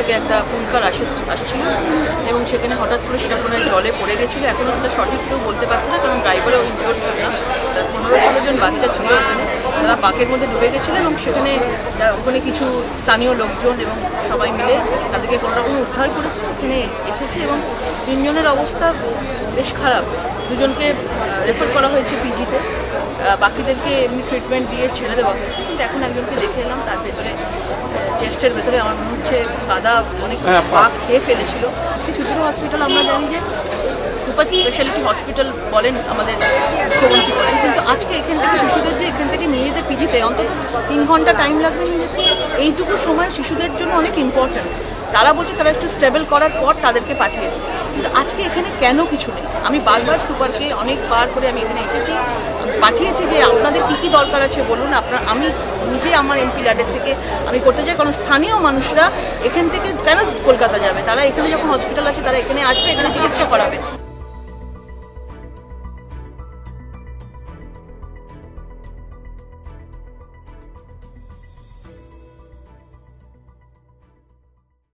থেকে একটা পুলকার আসে আসছিল এবং সেখানে হঠাৎ করে সেটা কোনো জলে পড়ে গেছিল। এখনও সেটা সঠিক কেউ বলতে পারছে না, কারণ ড্রাইভারও ইনজোর ছিল না পনেরো ষোলো জন বাচ্চা ছিল ওখানে। তারা পাকের মধ্যে ডুবে গেছিল এবং সেখানে ওখানে কিছু স্থানীয় লোকজন এবং সবাই মিলে তাদেরকে কোনো রকম উদ্ধার করেছে। ওখানে এসেছে এবং তিনজনের অবস্থা বেশ খারাপ। দুজনকে রেফার করা হয়েছে পিজিতে বাকিদেরকে এমনি ট্রিটমেন্ট দিয়ে ছেড়ে দেওয়া হয়েছে। কিন্তু এখন একজনকে দেখে এলাম, তার ভেতরে চেস্টের ভেতরে আমার মনে হচ্ছে কাদা অনেক হ্যাঁ, পা- পাক খেয়ে ফেলেছিল। আজকে ছোটো হসপিটাল আমরা জানি যে সুপার স্পেশালিটি হসপিটাল বলেন আমাদের মুখ্যমন্ত্রী বলেন কিন্তু আজকে এখান থেকে শিশুদের যে এখান থেকে নিয়ে যেতে পিজিতে অন্তত তিন ঘণ্টা টাইম লাগবে নিয়ে যেতে। এইটুকু সময় শিশুদের জন্য অনেক ইম্পর্ট্যান্ট তারা বলছে তারা একটু স্টেবল করার পর তাদেরকে পাঠিয়েছে। কিন্তু আজকে এখানে কেন কিছু নেই? আমি বারবার সুপারকে অনেকবার করে আমি এখানে এসেছি, পাঠিয়েছি যে আপনাদের কী কী দরকার আছে বলুন, আপনার, আমি নিজে আমার এমপি ল্যাডের থেকে আমি করতে চাই, কারণ স্থানীয় মানুষরা এখান থেকে কেন কলকাতা যাবে? তারা এখানে যখন হসপিটাল আছে, তারা এখানে আসবে, এখানে চিকিৎসা করাবে।